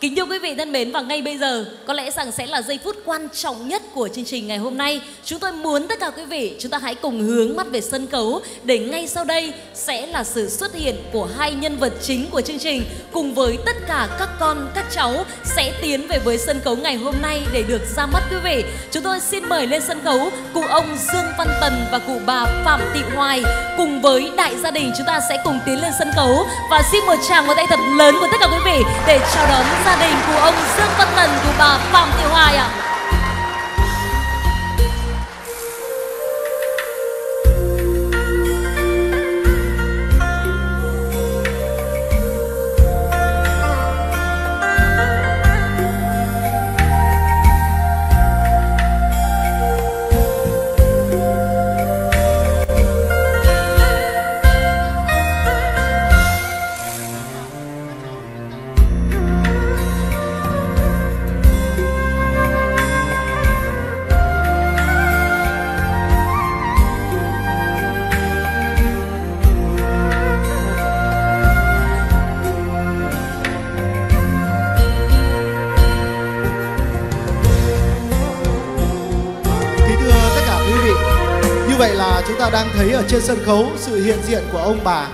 Kính thưa quý vị thân mến, và ngay bây giờ, có lẽ rằng sẽ là giây phút quan trọng nhất của chương trình ngày hôm nay. Chúng tôi muốn tất cả quý vị, chúng ta hãy cùng hướng mắt về sân khấu để ngay sau đây sẽ là sự xuất hiện của hai nhân vật chính của chương trình cùng với tất cả các con, các cháu sẽ tiến về với sân khấu ngày hôm nay để được ra mắt quý vị. Chúng tôi xin mời lên sân khấu cụ ông Dương Văn Tần và cụ bà Phạm Thị Hoài cùng với đại gia đình, chúng ta sẽ cùng tiến lên sân khấu và xin một tràng một tay thật lớn của tất cả quý vị để chào đón gia đình của ông Dương Văn Tần của bà Phạm Thị Hoài ạ. À. như vậy là chúng ta đang thấy ở trên sân khấu sự hiện diện của ông bà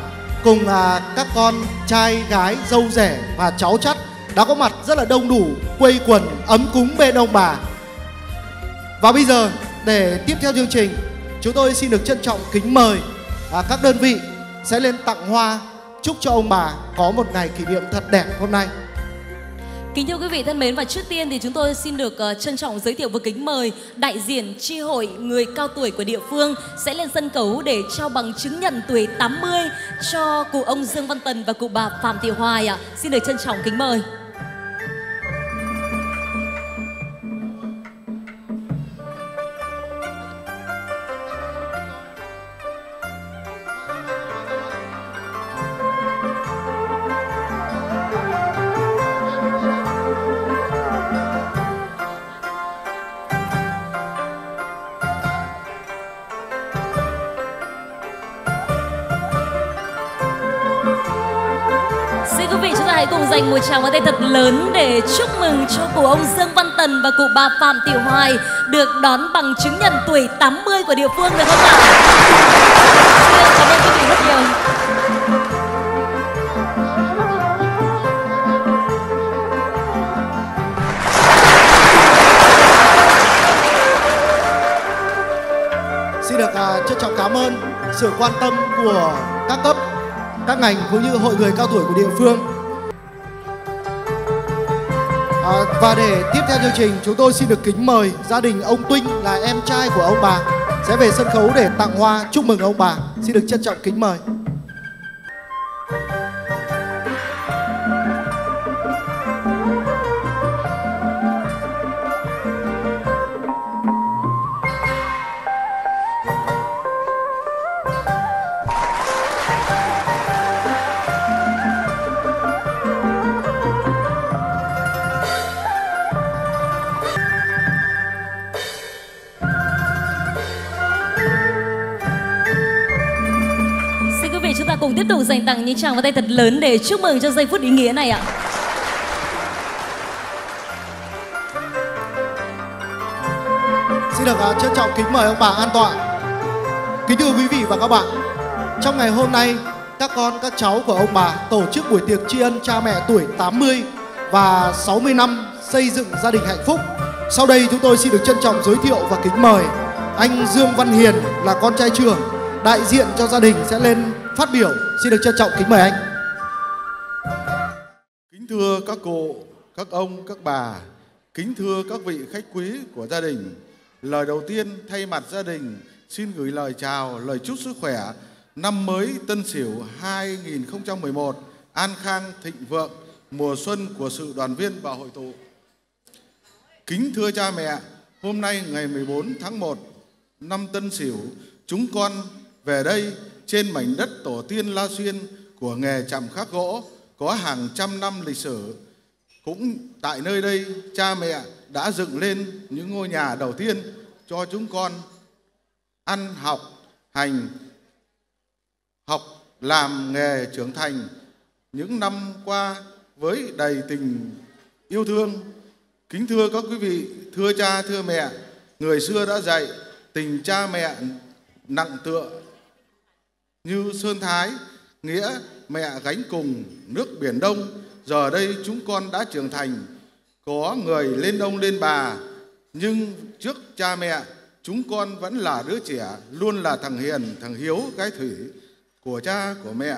cùng à, các con trai gái dâu rẻ và cháu chắt đã có mặt rất là đông đủ quây quần ấm cúng bên ông bà. Và bây giờ để tiếp theo chương trình chúng tôi xin được trân trọng kính mời à, các đơn vị sẽ lên tặng hoa chúc cho ông bà có một ngày kỷ niệm thật đẹp hôm nay. Kính thưa quý vị thân mến và trước tiên thì chúng tôi xin được uh, trân trọng giới thiệu và kính mời đại diện tri hội người cao tuổi của địa phương sẽ lên sân khấu để trao bằng chứng nhận tuổi 80 cho cụ ông Dương Văn Tần và cụ bà Phạm Thị Hoài ạ. À. Xin được trân trọng kính mời. Cùng dành một tràng pháo tay thật lớn để chúc mừng cho cụ ông Dương Văn Tần và cụ bà Phạm Thị Hoài được đón bằng chứng nhận tuổi 80 của địa phương được không ạ? Cảm ơn quý vị rất nhiều. Xin được uh, trân trọng cảm ơn sự quan tâm của các cấp, các ngành cũng như hội người cao tuổi của địa phương À, và để tiếp theo chương trình chúng tôi xin được kính mời gia đình ông Tuynh là em trai của ông bà sẽ về sân khấu để tặng hoa chúc mừng ông bà. Xin được trân trọng kính mời. Cùng tiếp tục dành tặng những tràng vào tay thật lớn để chúc mừng cho giây phút ý nghĩa này ạ. Xin được uh, trân trọng kính mời ông bà an tọa. Kính thưa quý vị và các bạn, trong ngày hôm nay, các con, các cháu của ông bà tổ chức buổi tiệc tri ân cha mẹ tuổi 80 và 60 năm xây dựng gia đình hạnh phúc. Sau đây chúng tôi xin được trân trọng giới thiệu và kính mời anh Dương Văn Hiền là con trai trưởng đại diện cho gia đình sẽ lên phát biểu Xin được trân trọng kính mời anh. Kính thưa các cụ, các ông, các bà, kính thưa các vị khách quý của gia đình. Lời đầu tiên thay mặt gia đình xin gửi lời chào, lời chúc sức khỏe năm mới Tân Sửu 2011 an khang thịnh vượng, mùa xuân của sự đoàn viên và hội tụ. Kính thưa cha mẹ, hôm nay ngày 14 tháng 1 năm Tân Sửu, chúng con về đây trên mảnh đất tổ tiên La Xuyên của nghề chạm khắc gỗ có hàng trăm năm lịch sử. Cũng tại nơi đây, cha mẹ đã dựng lên những ngôi nhà đầu tiên cho chúng con ăn học hành học làm nghề trưởng thành những năm qua với đầy tình yêu thương. Kính thưa các quý vị, thưa cha, thưa mẹ, người xưa đã dạy tình cha mẹ nặng tựa như sơn thái, nghĩa mẹ gánh cùng nước biển đông. Giờ đây chúng con đã trưởng thành, có người lên ông lên bà, nhưng trước cha mẹ chúng con vẫn là đứa trẻ, luôn là thằng hiền, thằng hiếu, cái thủy của cha, của mẹ.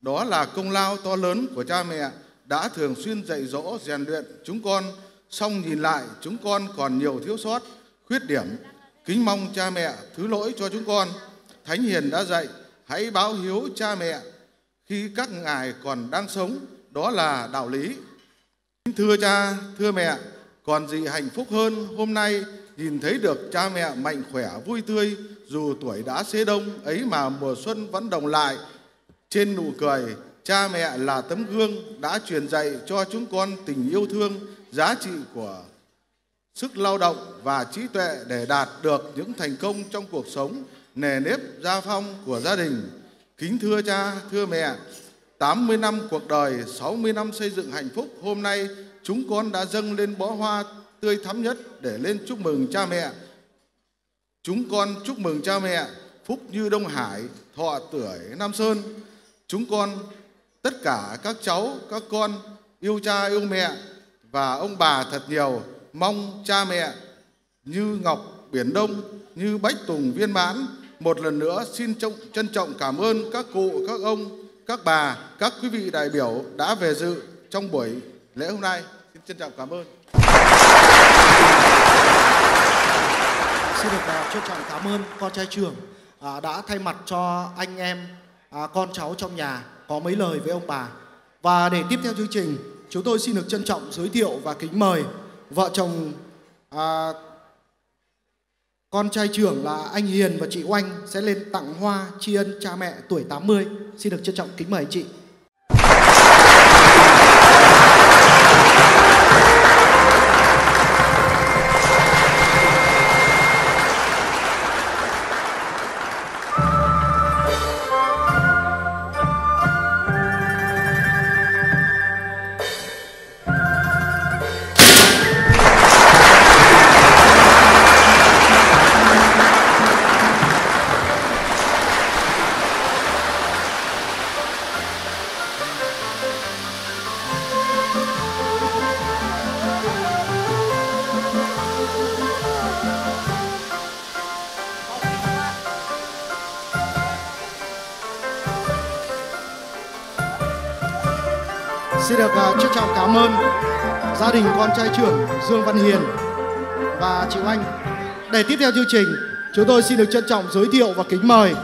Đó là công lao to lớn của cha mẹ đã thường xuyên dạy dỗ rèn luyện chúng con, song nhìn lại chúng con còn nhiều thiếu sót, khuyết điểm. Kính mong cha mẹ thứ lỗi cho chúng con. Thánh Hiền đã dạy, hãy báo hiếu cha mẹ khi các ngài còn đang sống, đó là đạo lý. Thưa cha, thưa mẹ, còn gì hạnh phúc hơn hôm nay nhìn thấy được cha mẹ mạnh khỏe, vui tươi, dù tuổi đã xế đông ấy mà mùa xuân vẫn đồng lại. Trên nụ cười cha mẹ là tấm gương đã truyền dạy cho chúng con tình yêu thương giá trị của sức lao động và trí tuệ để đạt được những thành công trong cuộc sống nề nếp gia phong của gia đình. Kính thưa cha, thưa mẹ 80 năm cuộc đời 60 năm xây dựng hạnh phúc, hôm nay chúng con đã dâng lên bó hoa tươi thắm nhất để lên chúc mừng cha mẹ. Chúng con chúc mừng cha mẹ, phúc như đông hải, thọ tuổi nam sơn. Chúng con, tất cả các cháu, các con yêu cha, yêu mẹ và ông bà thật nhiều, mong cha mẹ như ngọc biển đông, như bách tùng viên mãn một lần nữa xin trọng, trân trọng cảm ơn các cụ các ông các bà các quý vị đại biểu đã về dự trong buổi lễ hôm nay. Xin trân trọng cảm ơn. Xin được à, trân trọng cảm ơn con trai trưởng à, đã thay mặt cho anh em à, con cháu trong nhà có mấy lời với ông bà. Và để tiếp theo chương trình chúng tôi xin được trân trọng giới thiệu và kính mời vợ chồng à, con trai trưởng là anh Hiền và chị Oanh sẽ lên tặng hoa tri ân cha mẹ tuổi 80. Xin được trân trọng kính mời anh chị. Xin được uh, trân trọng cảm ơn gia đình con trai trưởng Dương Văn Hiền và chị Oanh. Để tiếp theo chương trình, chúng tôi xin được trân trọng giới thiệu và kính mời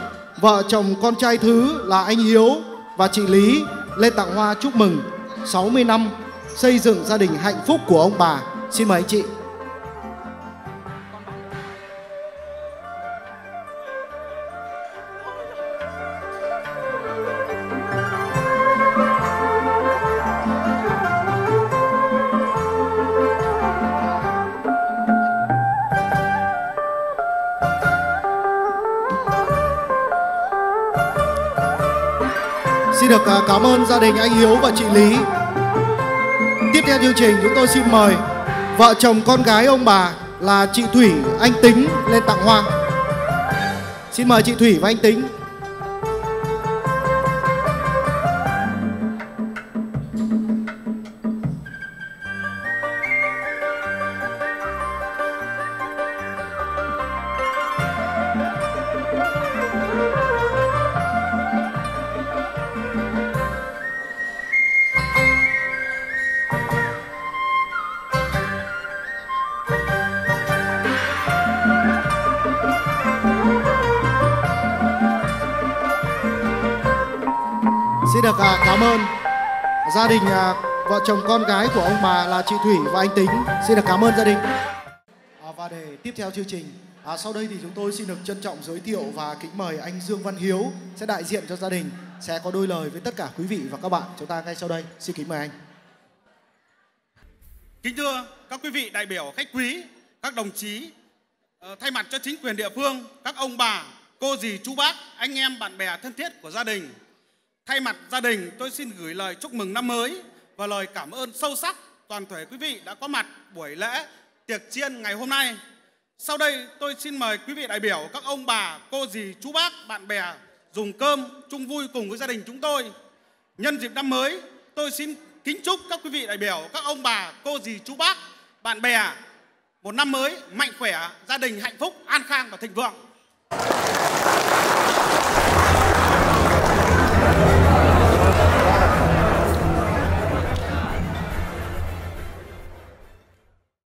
vợ chồng con trai thứ là anh Hiếu và chị Lý lên tặng hoa chúc mừng 60 năm xây dựng gia đình hạnh phúc của ông bà. Xin mời anh chị. Xin được à, cảm ơn gia đình anh Hiếu và chị Lý. Tiếp theo chương trình chúng tôi xin mời vợ chồng con gái ông bà là chị Thủy, anh Tính lên tặng hoa. Xin mời chị Thủy và anh Tính. Cảm ơn gia đình à, vợ chồng con gái của ông bà là chị Thủy và anh Tính. Xin được cảm ơn gia đình. À, và để tiếp theo chương trình, à, sau đây thì chúng tôi xin được trân trọng giới thiệu và kính mời anh Dương Văn Hiếu sẽ đại diện cho gia đình sẽ có đôi lời với tất cả quý vị và các bạn chúng ta ngay sau đây. Xin kính mời anh. Kính thưa các quý vị đại biểu khách quý, các đồng chí, ờ, thay mặt cho chính quyền địa phương, các ông bà, cô dì, chú bác, anh em, bạn bè thân thiết của gia đình. Thay mặt gia đình, tôi xin gửi lời chúc mừng năm mới và lời cảm ơn sâu sắc toàn thể quý vị đã có mặt buổi lễ tiệc chiên ngày hôm nay. Sau đây tôi xin mời quý vị đại biểu, các ông bà, cô dì, chú bác, bạn bè dùng cơm chung vui cùng với gia đình chúng tôi. Nhân dịp năm mới, tôi xin kính chúc các quý vị đại biểu, các ông bà, cô dì, chú bác, bạn bè một năm mới mạnh khỏe, gia đình hạnh phúc, an khang và thịnh vượng.